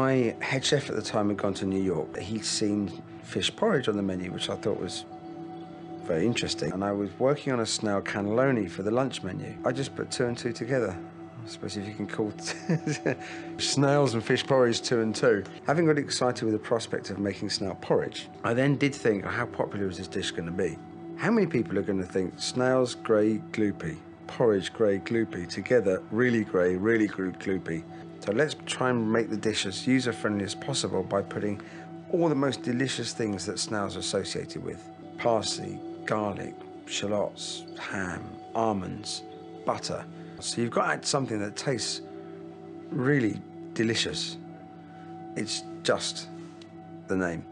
My head chef at the time had gone to New York. He'd seen fish porridge on the menu, which I thought was very interesting. And I was working on a snail cannelloni for the lunch menu. I just put two and two together. I suppose if you can call snails and fish porridge two and two. Having got excited with the prospect of making snail porridge, I then did think, oh, how popular is this dish going to be? How many people are going to think snails, grey, gloopy, porridge, grey, gloopy, together, really grey, really gloopy? So let's try and make the dish as user-friendly as possible by putting all the most delicious things that snails are associated with. Parsley, garlic, shallots, ham, almonds, butter. So you've got something that tastes really delicious. It's just the name.